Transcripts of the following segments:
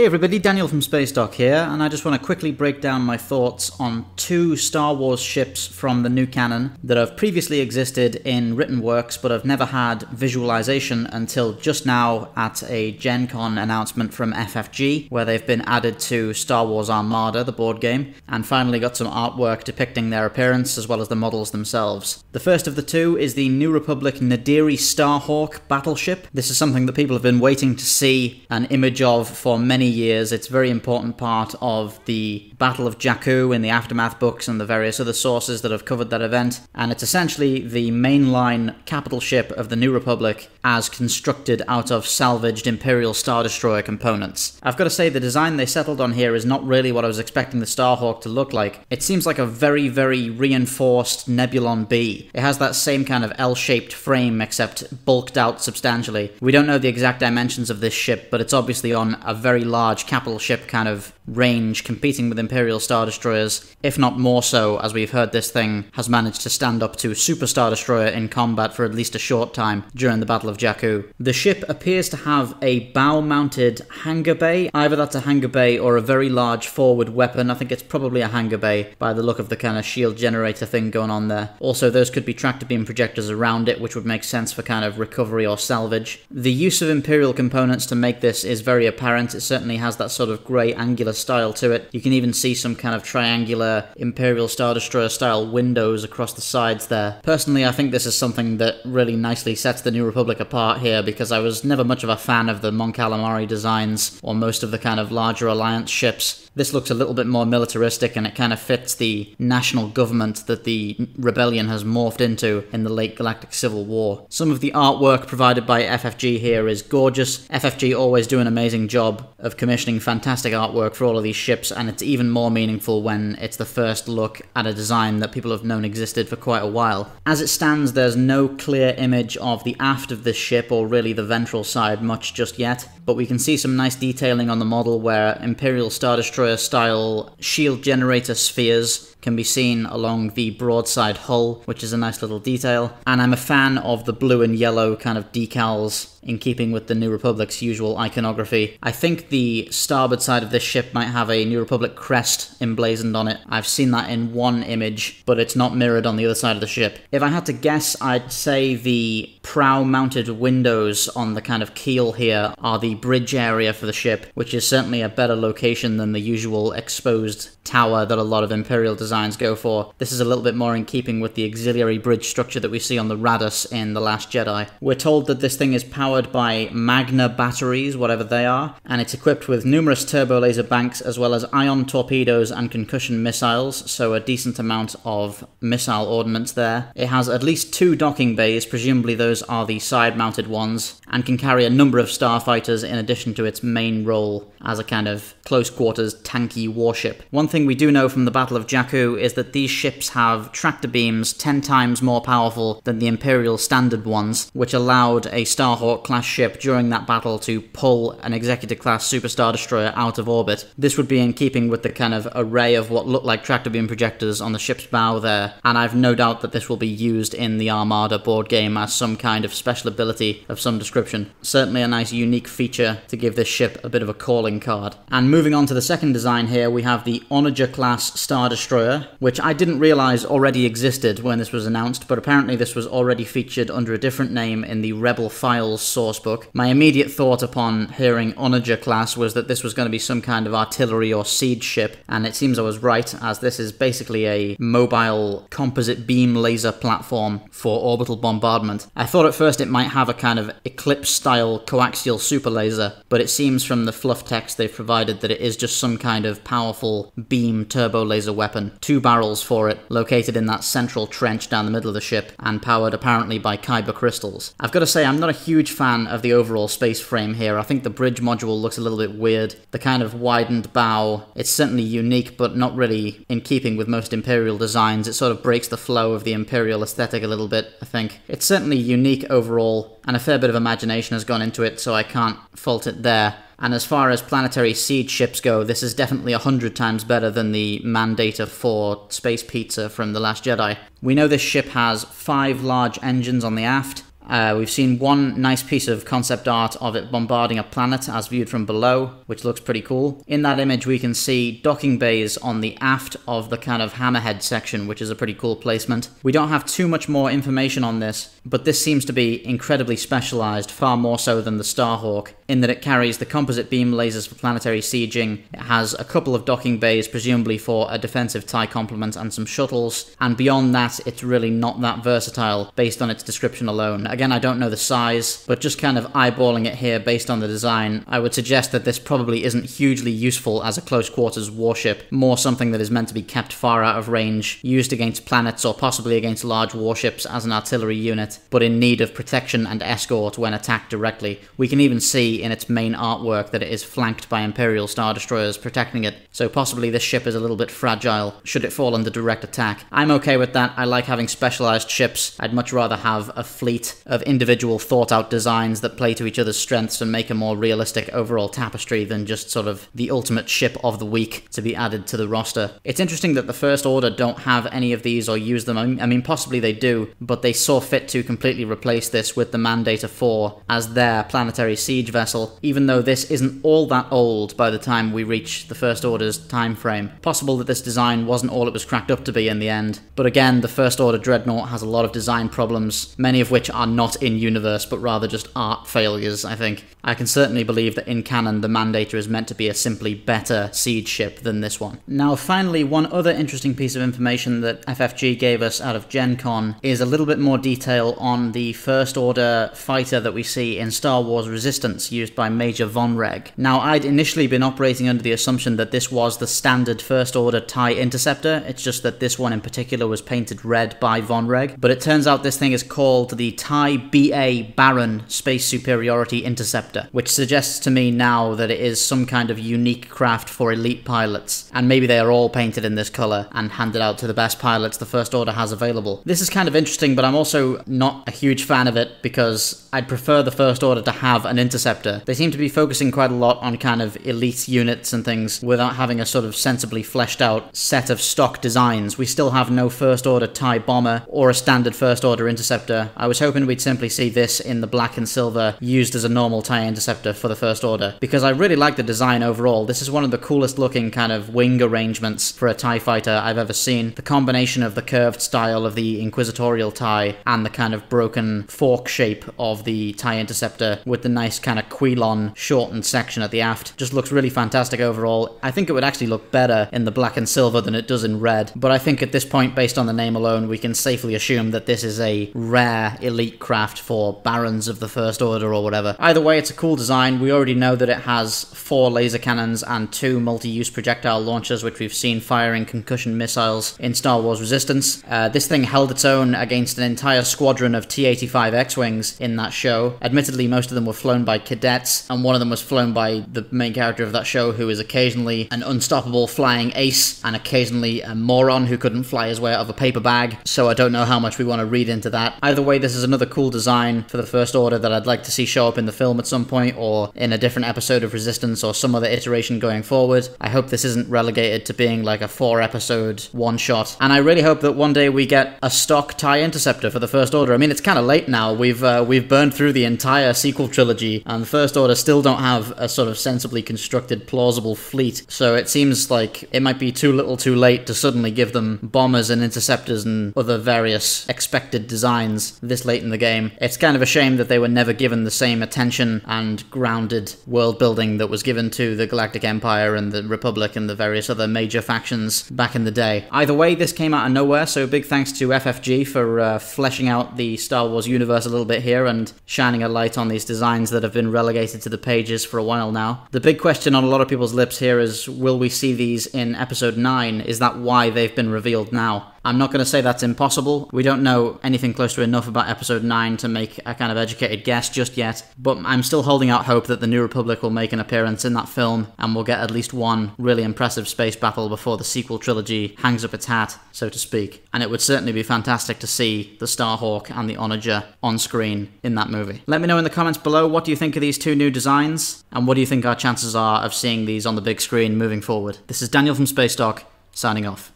Hey everybody, Daniel from Space Dock here, and I just want to quickly break down my thoughts on two Star Wars ships from the new canon that have previously existed in written works but have never had visualization until just now at a Gen Con announcement from FFG, where they've been added to Star Wars Armada, the board game, and finally got some artwork depicting their appearance as well as the models themselves. The first of the two is the New Republic Nadiri Starhawk battleship. This is something that people have been waiting to see an image of for many years. It's a very important part of the Battle of Jakku in the Aftermath books and the various other sources that have covered that event. And it's essentially the mainline capital ship of the New Republic as constructed out of salvaged Imperial Star Destroyer components. I've got to say, the design they settled on here is not really what I was expecting the Starhawk to look like. It seems like a very, very reinforced Nebulon B. It has that same kind of L shaped frame, except bulked out substantially. We don't know the exact dimensions of this ship, but it's obviously on a very large capital ship kind of range, competing with Imperial Star Destroyers, if not more so, as we've heard this thing has managed to stand up to Super Star Destroyer in combat for at least a short time during the Battle of Jakku. The ship appears to have a bow mounted hangar bay. Either that's a hangar bay or a very large forward weapon. I think it's probably a hangar bay by the look of the kind of shield generator thing going on there. Also, those could be tractor beam projectors around it, which would make sense for kind of recovery or salvage. The use of Imperial components to make this is very apparent. It certainly has that sort of grey angular style to it. You can even see some kind of triangular Imperial Star Destroyer style windows across the sides there. Personally, I think this is something that really nicely sets the New Republic apart here because I was never much of a fan of the Mon Calamari designs or most of the kind of larger alliance ships. This looks a little bit more militaristic and it kind of fits the national government that the rebellion has morphed into in the late Galactic Civil War. Some of the artwork provided by FFG here is gorgeous. FFG always do an amazing job of commissioning fantastic artwork for all of these ships, and it's even more meaningful when it's the first look at a design that people have known existed for quite a while. As it stands, there's no clear image of the aft of this ship or really the ventral side much just yet, but we can see some nice detailing on the model where Imperial Star Destroyer style shield generator spheres can be seen along the broadside hull, which is a nice little detail. And I'm a fan of the blue and yellow kind of decals in keeping with the New Republic's usual iconography. I think the starboard side of this ship might have a New Republic crest emblazoned on it. I've seen that in one image, but it's not mirrored on the other side of the ship. If I had to guess, I'd say the prow mounted windows on the kind of keel here are the bridge area for the ship, which is certainly a better location than the usual exposed tower that a lot of Imperial designs go for. This is a little bit more in keeping with the auxiliary bridge structure that we see on the Raddus in The Last Jedi. We're told that this thing is powered by Magna batteries, whatever they are, and it's equipped with numerous turbo laser banks as well as ion torpedoes and concussion missiles, so a decent amount of missile ordnance there. It has at least two docking bays, presumably those are the side mounted ones, and can carry a number of starfighters in addition to its main role as a kind of close quarters tanky warship. One thing we do know from the Battle of Jakku is that these ships have tractor beams 10 times more powerful than the Imperial standard ones, which allowed a Starhawk class ship during that battle to pull an Executor class Superstar Destroyer out of orbit. This would be in keeping with the kind of array of what looked like tractor beam projectors on the ship's bow there, and I've no doubt that this will be used in the Armada board game as some kind of special ability of some description. Certainly a nice unique feature to give this ship a bit of a calling card. And moving on to the second design here, we have the Onager class Star Destroyer, which I didn't realize already existed when this was announced, but apparently this was already featured under a different name in the Rebel Files sourcebook. My immediate thought upon hearing Onager class was that this was going to be some kind of artillery or siege ship, and it seems I was right, as this is basically a mobile composite beam laser platform for orbital bombardment. I thought at first it might have a kind of Eclipse style coaxial super laser, but it seems from the fluff text they've provided that it is just some kind of powerful beam turbo laser weapon. Two barrels for it, located in that central trench down the middle of the ship, and powered apparently by Kyber crystals. I've got to say, I'm not a huge fan of the overall space frame here. I think the bridge module looks a little bit weird. The kind of widened bow, it's certainly unique, but not really in keeping with most Imperial designs. It sort of breaks the flow of the Imperial aesthetic a little bit, I think. It's certainly unique overall, and a fair bit of imagination has gone into it, so I can't fault it there. And as far as planetary siege ships go, this is definitely a hundred times better than the Mandator 4 Space Pizza from The Last Jedi. We know this ship has five large engines on the aft, Uh, we've seen one nice piece of concept art of it bombarding a planet as viewed from below, which looks pretty cool. In that image, we can see docking bays on the aft of the kind of hammerhead section, which is a pretty cool placement. We don't have too much more information on this, but this seems to be incredibly specialized, far more so than the Starhawk, in that it carries the composite beam lasers for planetary sieging, it has a couple of docking bays, presumably for a defensive TIE complement and some shuttles, and beyond that, it's really not that versatile based on its description alone. I don't know the size, but just kind of eyeballing it here based on the design, I would suggest that this probably isn't hugely useful as a close quarters warship, more something that is meant to be kept far out of range, used against planets or possibly against large warships as an artillery unit, but in need of protection and escort when attacked directly. We can even see in its main artwork that it is flanked by Imperial Star Destroyers protecting it, so possibly this ship is a little bit fragile should it fall under direct attack. I'm okay with that, I like having specialized ships. I'd much rather have a fleet of individual thought out designs that play to each other's strengths and make a more realistic overall tapestry than just sort of the ultimate ship of the week to be added to the roster. It's interesting that the First Order don't have any of these or use them. I mean, possibly they do, but they saw fit to completely replace this with the Mandator 4 as their planetary siege vessel, even though this isn't all that old by the time we reach the First Order's time frame. Possible that this design wasn't all it was cracked up to be in the end. But again, the First Order Dreadnought has a lot of design problems, many of which are not in universe, but rather just art failures, I think. I can certainly believe that in canon, the Mandator is meant to be a simply better siege ship than this one. Now, finally, one other interesting piece of information that FFG gave us out of Gen Con is a little bit more detail on the First Order fighter that we see in Star Wars Resistance used by Major Vonreg. Now, I'd initially been operating under the assumption that this was the standard First Order TIE Interceptor, it's just that this one in particular was painted red by Vonreg, but it turns out this thing is called the TIE BA Baron Space Superiority Interceptor, which suggests to me now that it is some kind of unique craft for elite pilots, and maybe they are all painted in this colour and handed out to the best pilots the First Order has available. This is kind of interesting, but I'm also not a huge fan of it because I'd prefer the First Order to have an interceptor. They seem to be focusing quite a lot on kind of elite units and things without having a sort of sensibly fleshed out set of stock designs. We still have no First Order TIE bomber or a standard First Order interceptor. I was hoping we'd simply see this in the black and silver used as a normal TIE interceptor for the First Order because I really like the design overall. This is one of the coolest looking kind of wing arrangements for a TIE fighter I've ever seen. The combination of the curved style of the Inquisitorial TIE and the kind of broken fork shape of the TIE interceptor with the nice kind of Quilon shortened section at the aft just looks really fantastic overall. I think it would actually look better in the black and silver than it does in red, but I think at this point, based on the name alone, we can safely assume that this is a rare elite craft for barons of the First Order or whatever. Either way, it's a cool design. We already know that it has four laser cannons and two multi-use projectile launchers, which we've seen firing concussion missiles in Star Wars Resistance. Uh, this thing held its own against an entire squadron of T-85 X-Wings in that show. Admittedly, most of them were flown by cadets, and one of them was flown by the main character of that show, who is occasionally an unstoppable flying ace, and occasionally a moron who couldn't fly his way out of a paper bag, so I don't know how much we want to read into that. Either way, this is another cool design for the First Order that I'd like to see show up in the film at some point, or in a different episode of Resistance, or some other iteration going forward. I hope this isn't relegated to being like a four episode one shot, and I really hope that one day we get a stock TIE Interceptor for the First Order. I mean, it's kind of late now. We've uh, we've burned through the entire sequel trilogy, and the First Order still don't have a sort of sensibly constructed, plausible fleet. So it seems like it might be too little, too late to suddenly give them bombers and interceptors and other various expected designs this late in the game. It's kind of a shame that they were never given the same attention and grounded world building that was given to the Galactic Empire and the Republic and the various other major factions back in the day. Either way, this came out of nowhere, so big thanks to FFG for uh, fleshing out the Star Wars universe a little bit here and shining a light on these designs that have been relegated to the pages for a while now. The big question on a lot of people's lips here is will we see these in episode 9? Is that why they've been revealed now? I'm not going to say that's impossible. We don't know anything close to enough about episode 9 to make a kind of educated guess just yet, but I'm still holding out hope that the New Republic will make an appearance in that film and we'll get at least one really impressive space battle before the sequel trilogy hangs up its hat, so to speak. And it would certainly be fantastic to see the Starhawk and the Onager on screen in that movie. Let me know in the comments below what do you think of these two new designs and what do you think our chances are of seeing these on the big screen moving forward. This is Daniel from Space Dock, signing off.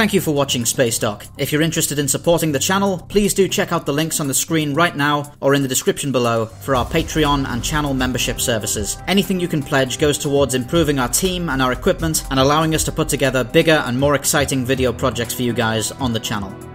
Thank you for watching Space Dock. If you're interested in supporting the channel, please do check out the links on the screen right now or in the description below for our Patreon and channel membership services. Anything you can pledge goes towards improving our team and our equipment and allowing us to put together bigger and more exciting video projects for you guys on the channel.